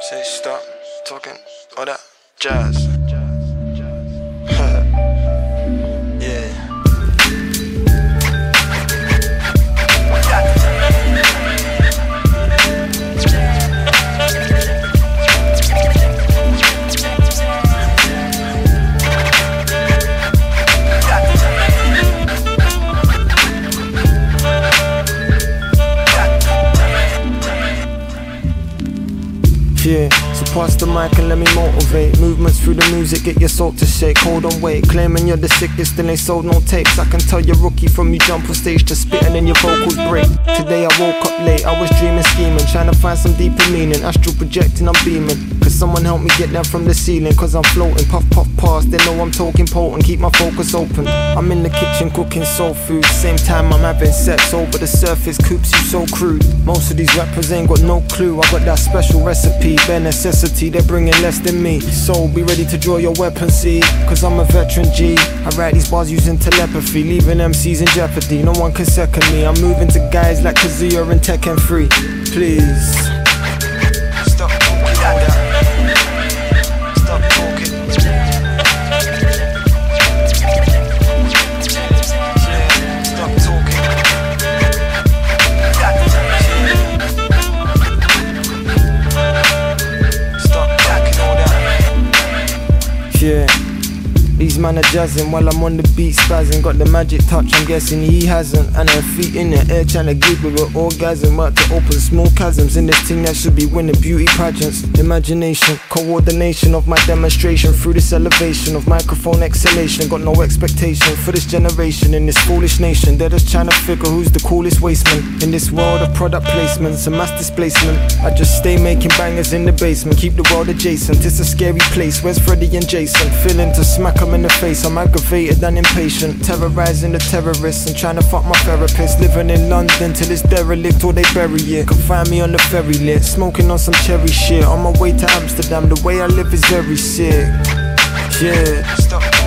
Say stop talking all that jazz. Yeah, so pass the mic and let me motivate. Movements through the music, get your soul to shake. Hold on, wait. Claiming you're the sickest, then they sold no tapes. I can tell you're rookie from you jump on stage to spitting and your vocals break. Today I woke up late, I was dreaming, scheming, trying to find some deeper meaning. Astral projecting, I'm beaming. Cause someone help me get down from the ceiling, cause I'm floating. Puff, puff, pass, they know I'm talking potent. Keep my focus open. I'm in the kitchen cooking soul food. Same time I'm having sex over the surface, coops you so crude. Most of these rappers ain't got no clue. I got that special recipe, bare necessity, they're bringing less than me. So be ready to draw your weapon, see? Cause I'm a veteran G. I write these bars using telepathy, leaving MCs in jeopardy. No one can second me. I'm moving to guys like Kazuya and Tekken 3. Please. These man are jazzing while I'm on the beat spazzing. Got the magic touch, I'm guessing he hasn't. And her feet in the air trying to give with an orgasm. About to open small chasms in this thing that should be winning beauty pageants. Imagination, coordination of my demonstration through this elevation of microphone exhalation. Got no expectation for this generation in this foolish nation. They're just trying to figure who's the coolest wasteman in this world of product placements and mass displacement. I just stay making bangers in the basement, keep the world adjacent. It's a scary place. Where's Freddy and Jason? Feeling to smack 'em in the face. I'm aggravated and impatient, terrorizing the terrorists and trying to fuck my therapist. Living in London till it's derelict or they bury it. Can find me on the ferry lit, smoking on some cherry shit. On my way to Amsterdam, the way I live is very sick. Yeah. Stop